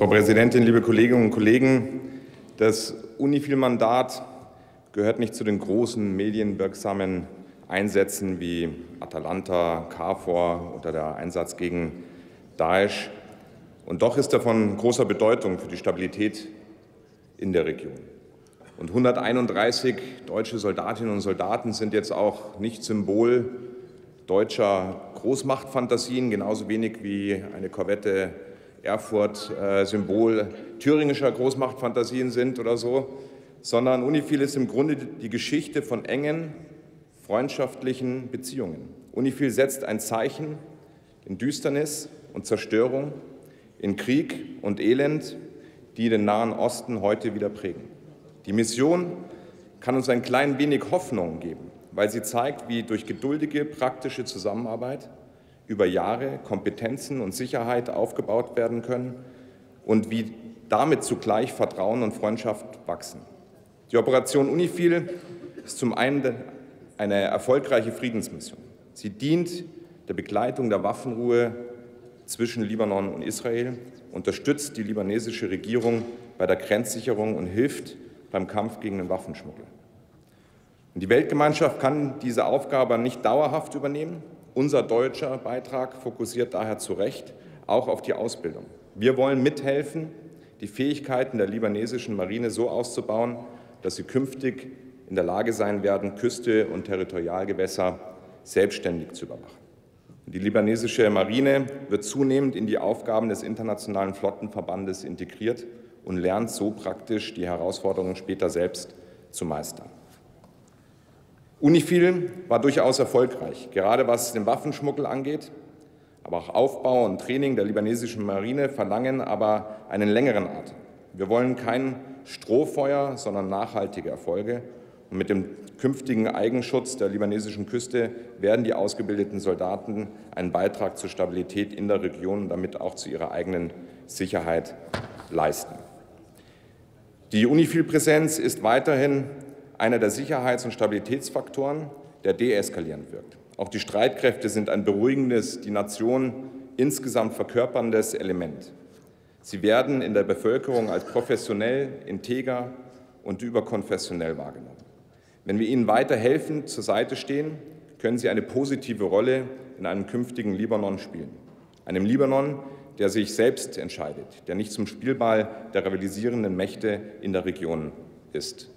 Frau Präsidentin, liebe Kolleginnen und Kollegen! Das UNIFIL-Mandat gehört nicht zu den großen medienwirksamen Einsätzen wie Atalanta, KFOR oder der Einsatz gegen Daesh. Und doch ist er von großer Bedeutung für die Stabilität in der Region. Und 131 deutsche Soldatinnen und Soldaten sind jetzt auch nicht Symbol deutscher Großmachtfantasien, genauso wenig wie eine Korvette Erfurt äh, Symbol thüringischer Großmachtfantasien sind oder so, sondern Unifil ist im Grunde die Geschichte von engen, freundschaftlichen Beziehungen. Unifil setzt ein Zeichen in Düsternis und Zerstörung, in Krieg und Elend, die den Nahen Osten heute wieder prägen. Die Mission kann uns ein klein wenig Hoffnung geben, weil sie zeigt, wie durch geduldige, praktische Zusammenarbeit über Jahre Kompetenzen und Sicherheit aufgebaut werden können und wie damit zugleich Vertrauen und Freundschaft wachsen. Die Operation UNIFIL ist zum einen eine erfolgreiche Friedensmission. Sie dient der Begleitung der Waffenruhe zwischen Libanon und Israel, unterstützt die libanesische Regierung bei der Grenzsicherung und hilft beim Kampf gegen den Waffenschmuggel. Und die Weltgemeinschaft kann diese Aufgabe nicht dauerhaft übernehmen. Unser deutscher Beitrag fokussiert daher zu Recht auch auf die Ausbildung. Wir wollen mithelfen, die Fähigkeiten der libanesischen Marine so auszubauen, dass sie künftig in der Lage sein werden, Küste und Territorialgewässer selbstständig zu überwachen. Die libanesische Marine wird zunehmend in die Aufgaben des Internationalen Flottenverbandes integriert und lernt so praktisch die Herausforderungen später selbst zu meistern. Unifil war durchaus erfolgreich, gerade was den Waffenschmuggel angeht. Aber auch Aufbau und Training der libanesischen Marine verlangen aber einen längeren Atem. Wir wollen kein Strohfeuer, sondern nachhaltige Erfolge. Und mit dem künftigen Eigenschutz der libanesischen Küste werden die ausgebildeten Soldaten einen Beitrag zur Stabilität in der Region und damit auch zu ihrer eigenen Sicherheit leisten. Die Unifil-Präsenz ist weiterhin einer der Sicherheits- und Stabilitätsfaktoren, der deeskalierend wirkt. Auch die Streitkräfte sind ein beruhigendes, die Nation insgesamt verkörperndes Element. Sie werden in der Bevölkerung als professionell, integer und überkonfessionell wahrgenommen. Wenn wir ihnen weiter helfen, zur Seite stehen, können sie eine positive Rolle in einem künftigen Libanon spielen. Einem Libanon, der sich selbst entscheidet, der nicht zum Spielball der rivalisierenden Mächte in der Region ist.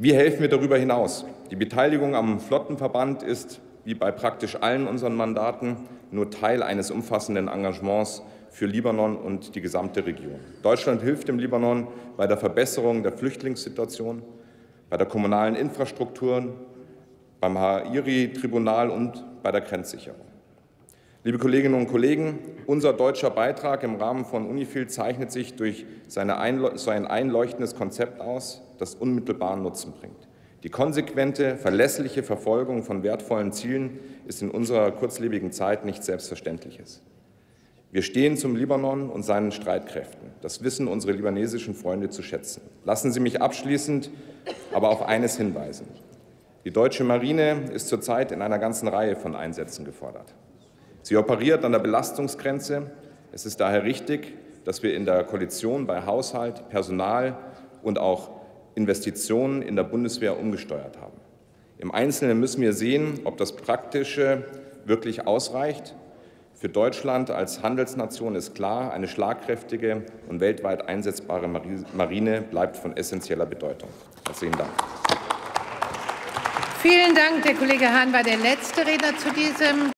Wie helfen wir darüber hinaus? Die Beteiligung am Flottenverband ist, wie bei praktisch allen unseren Mandaten, nur Teil eines umfassenden Engagements für Libanon und die gesamte Region. Deutschland hilft dem Libanon bei der Verbesserung der Flüchtlingssituation, bei der kommunalen Infrastruktur, beim Hairi-Tribunal und bei der Grenzsicherung. Liebe Kolleginnen und Kollegen, unser deutscher Beitrag im Rahmen von UNIFIL zeichnet sich durch sein einleuchtendes Konzept aus, das unmittelbaren Nutzen bringt. Die konsequente, verlässliche Verfolgung von wertvollen Zielen ist in unserer kurzlebigen Zeit nichts Selbstverständliches. Wir stehen zum Libanon und seinen Streitkräften. Das wissen unsere libanesischen Freunde zu schätzen. Lassen Sie mich abschließend aber auf eines hinweisen. Die deutsche Marine ist zurzeit in einer ganzen Reihe von Einsätzen gefordert. Sie operiert an der Belastungsgrenze. Es ist daher richtig, dass wir in der Koalition bei Haushalt, Personal und auch Investitionen in der Bundeswehr umgesteuert haben. Im Einzelnen müssen wir sehen, ob das Praktische wirklich ausreicht. Für Deutschland als Handelsnation ist klar, eine schlagkräftige und weltweit einsetzbare Marine bleibt von essentieller Bedeutung. Herzlichen Dank. Vielen Dank. Der Kollege Hahn war der letzte Redner zu diesem